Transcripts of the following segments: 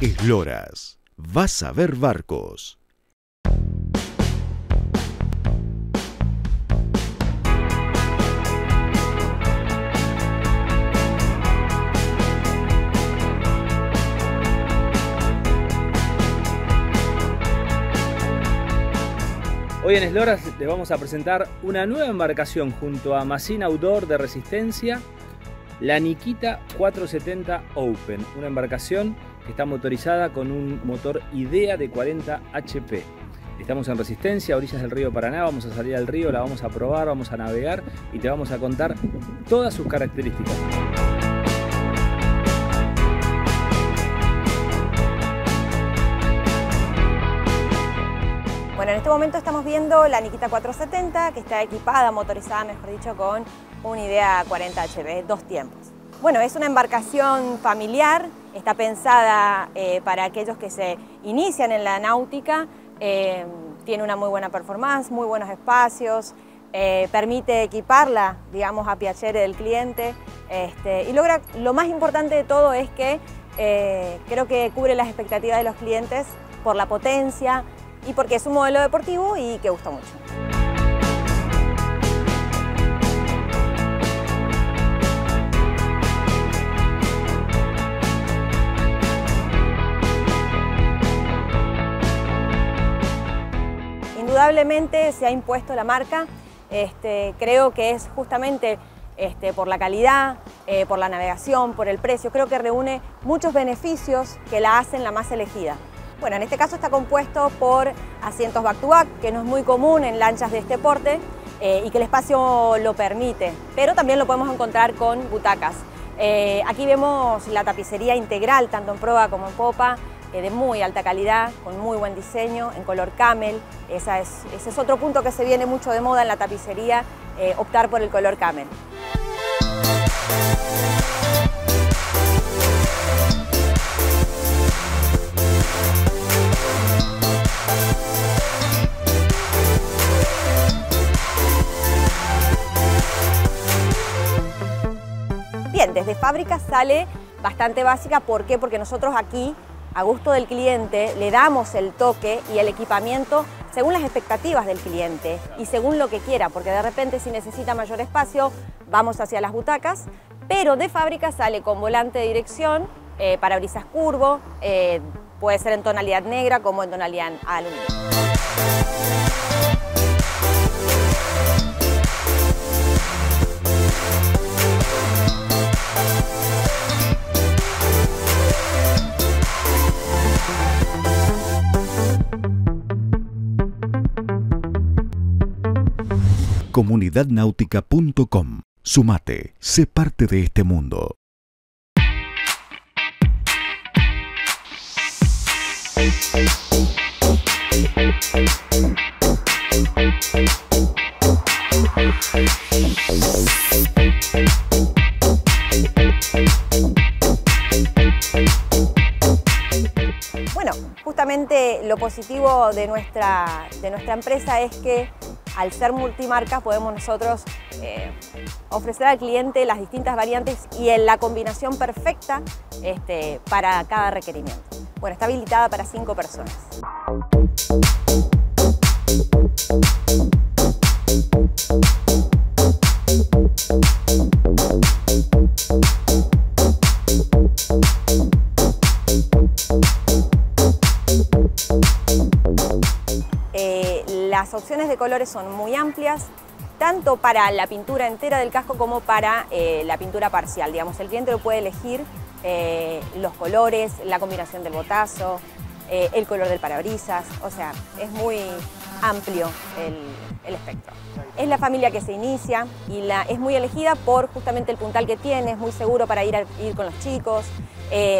Esloras. Vas a ver barcos. Hoy en Esloras les vamos a presentar una nueva embarcación junto a Masina Outdoor de Resistencia, la Nikita 470 Open, una embarcación que está motorizada con un motor IDEA de 40 HP. Estamos en Resistencia, orillas del río Paraná, vamos a salir al río, la vamos a probar, vamos a navegar y te vamos a contar todas sus características. Bueno, en este momento estamos viendo la Nikita 470 que está equipada, motorizada, mejor dicho, con un IDEA 40 HB, dos tiempos. Bueno, es una embarcación familiar, está pensada eh, para aquellos que se inician en la náutica, eh, tiene una muy buena performance, muy buenos espacios, eh, permite equiparla, digamos, a piacere del cliente este, y logra, lo más importante de todo es que creo que cubre las expectativas de los clientes por la potencia y porque es un modelo deportivo y que gusta mucho. Indudablemente se ha impuesto la marca, este, creo que es justamente este, por la calidad, eh, por la navegación, por el precio, creo que reúne muchos beneficios que la hacen la más elegida. Bueno, en este caso está compuesto por asientos back-to-back, que no es muy común en lanchas de este porte eh, y que el espacio lo permite, pero también lo podemos encontrar con butacas. Eh, aquí vemos la tapicería integral, tanto en proa como en popa, de muy alta calidad, con muy buen diseño, en color camel. ese es otro punto que se viene mucho de moda en la tapicería, eh, optar por el color camel. Bien, desde fábrica sale bastante básica, ¿por qué? Porque nosotros aquí a gusto del cliente, le damos el toque y el equipamiento según las expectativas del cliente y según lo que quiera, porque de repente si necesita mayor espacio, vamos hacia las butacas, pero de fábrica sale con volante de dirección, eh, parabrisas curvo, eh, puede ser en tonalidad negra como en tonalidad aluminio. comunidadnáutica.com. Sumate, sé parte de este mundo. Bueno, justamente lo positivo de nuestra, de nuestra empresa es que al ser multimarcas podemos nosotros eh, ofrecer al cliente las distintas variantes y en la combinación perfecta este, para cada requerimiento. Bueno, está habilitada para cinco personas. Las opciones de colores son muy amplias, tanto para la pintura entera del casco como para eh, la pintura parcial. Digamos, el cliente puede elegir eh, los colores, la combinación del botazo, eh, el color del parabrisas, o sea, es muy amplio el, espectro. Es la familia que se inicia y es muy elegida por justamente el puntal que tiene, es muy seguro para ir, ir con los chicos.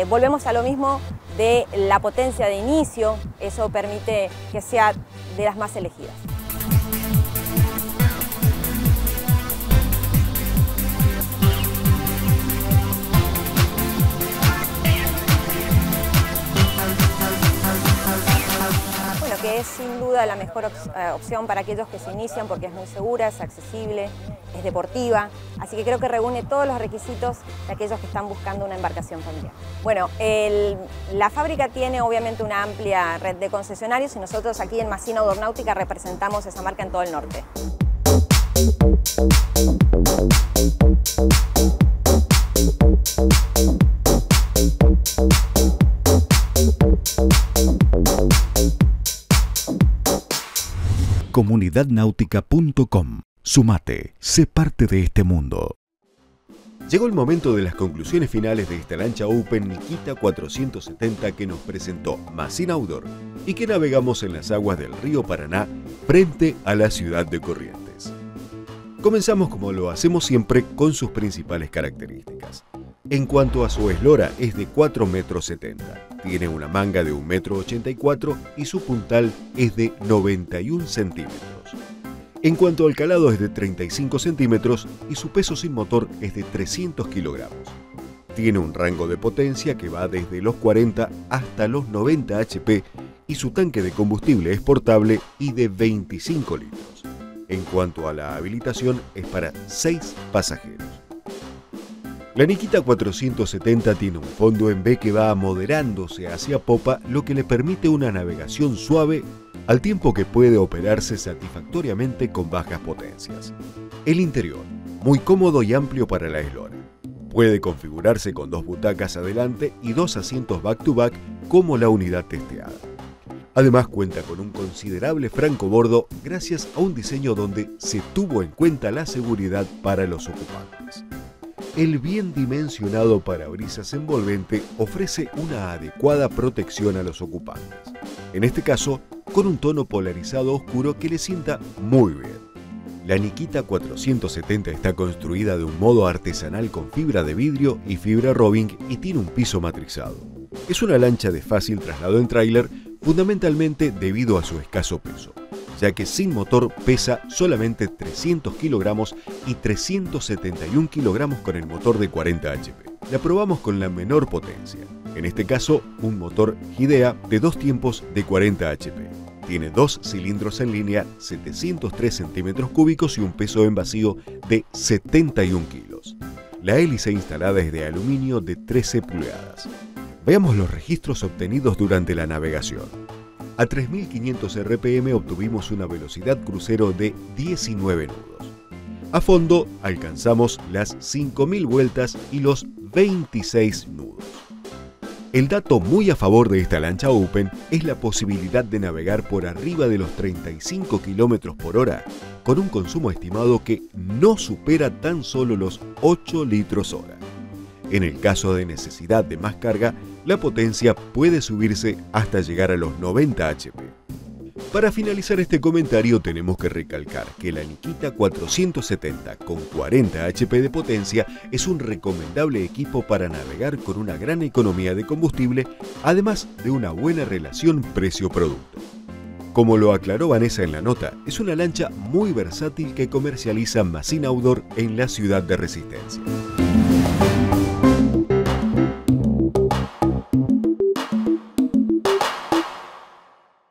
volvemos a lo mismo de la potencia de inicio, eso permite que sea de las más elegidas. Que es sin duda la mejor eh, opción para aquellos que se inician porque es muy segura, es accesible, es deportiva, así que creo que reúne todos los requisitos de aquellos que están buscando una embarcación familiar. Bueno, la fábrica tiene obviamente una amplia red de concesionarios y nosotros aquí en Masina Náutica representamos esa marca en todo el norte. comunidadnáutica.com. Sumate, sé parte de este mundo. Llegó el momento de las conclusiones finales de esta lancha Open Nikita 470 que nos presentó Masina Outdoor y que navegamos en las aguas del río Paraná frente a la ciudad de Corrientes. Comenzamos como lo hacemos siempre con sus principales características. En cuanto a su eslora es de 4,70 metros, tiene una manga de 1,84 metro y su puntal es de 91 centímetros. En cuanto al calado es de 35 centímetros y su peso sin motor es de 300 kilogramos. Tiene un rango de potencia que va desde los 40 hasta los 90 HP y su tanque de combustible es portable y de 25 litros. En cuanto a la habilitación, es para 6 pasajeros. La Nikita 470 tiene un fondo en B que va moderándose hacia popa, lo que le permite una navegación suave al tiempo que puede operarse satisfactoriamente con bajas potencias. El interior, muy cómodo y amplio para la eslora. Puede configurarse con dos butacas adelante y dos asientos back-to-back como la unidad testeada. Además cuenta con un considerable franco bordo gracias a un diseño donde se tuvo en cuenta la seguridad para los ocupantes. El bien dimensionado parabrisas envolvente ofrece una adecuada protección a los ocupantes, en este caso con un tono polarizado oscuro que le sienta muy bien. La Nikita 470 está construida de un modo artesanal con fibra de vidrio y fibra robbing y tiene un piso matrizado. Es una lancha de fácil traslado en tráiler fundamentalmente debido a su escaso peso, ya que sin motor pesa solamente 300 kilogramos y 371 kilogramos con el motor de 40 HP. La probamos con la menor potencia, en este caso un motor Hidea de dos tiempos de 40 HP. Tiene dos cilindros en línea, 703 centímetros cúbicos y un peso en vacío de 71 kilos. La hélice instalada es de aluminio de 13 pulgadas. Veamos los registros obtenidos durante la navegación. A 3.500 RPM obtuvimos una velocidad crucero de 19 nudos. A fondo alcanzamos las 5.000 vueltas y los 26 nudos. El dato muy a favor de esta lancha Open es la posibilidad de navegar por arriba de los 35 km por hora con un consumo estimado que no supera tan solo los 8 litros hora. En el caso de necesidad de más carga, la potencia puede subirse hasta llegar a los 90 HP. Para finalizar este comentario tenemos que recalcar que la Nikita 470 con 40 HP de potencia es un recomendable equipo para navegar con una gran economía de combustible, además de una buena relación precio-producto. Como lo aclaró Vanessa en la nota, es una lancha muy versátil que comercializa Outdoor en la ciudad de Resistencia.